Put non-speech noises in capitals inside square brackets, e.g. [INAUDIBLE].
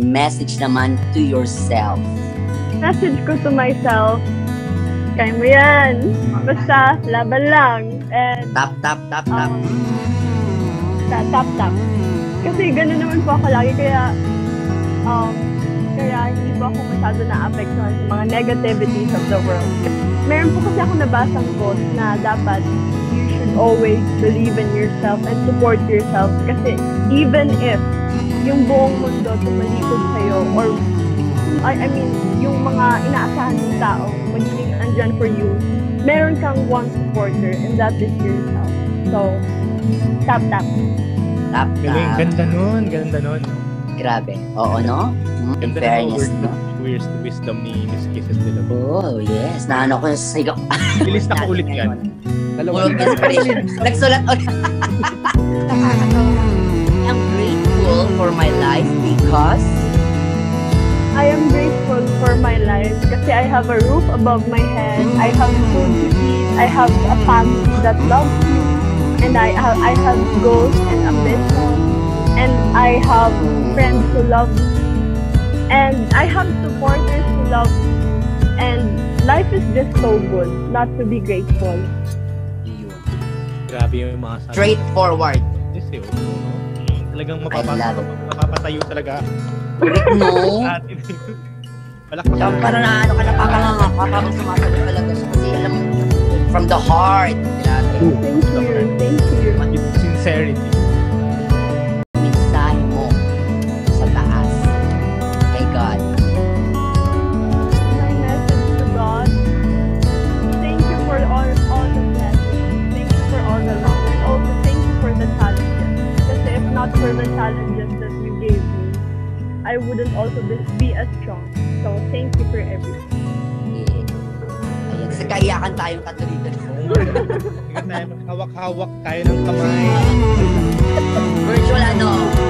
message naman to yourself. Message ko to myself, kaya mo yan. Basta, laban lang. And, Tap, tap, tap, tap. um, ta- tap, tap. Kasi gano'n naman po ako lagi, kaya, um, kaya hindi po ako masyado na-apektuhan sa mga negativities of the world. Meron po kasi ako nabasang quote na dapat always believe in yourself and support yourself kasi even if yung buong mundo tumalikod sa'yo or I, I mean, yung mga inaasahan ng tao magiging andyan for you, meron kang one supporter and that is yourself. So, tap tap. Tap, Galing, tap. ganda nun, ganda nun. Grabe. Oo, no? Mm, In Ganda fairness, no? Where's the wisdom ni Miss Kisses de la Oh, yes. Naano ko sa sigaw. Ilista [LAUGHS] ko ulit yan. Dalawa Full of inspiration. Nagsulat ulit. [LAUGHS] I'm grateful for my life because I am grateful for my life kasi I have a roof above my head, I have food to eat, I have a family that loves me, and I have, I have goals and ambitions, and I have friends who love me, and I have supporters who love me, and life is just so good not to be grateful. You. Grabe yung mga sabi. Straightforward. Yes, eh, no? Talagang mapapatayo, love mapapatayo talaga No? [LAUGHS] Palakpakan. Tsaka parang na ano ka, napakanganga ka, parang sumasagot talaga siya kasi alam mo, from the heart. Grabe. Thank you, thank you. Sincerity. for the challenges that you gave me, I wouldn't also be as strong. So, thank you for everything. Yeah. Ayan, sa kaiyakan tayong katulitan. [LAUGHS] Hawak-hawak tayo ng kamay. Virtual ano?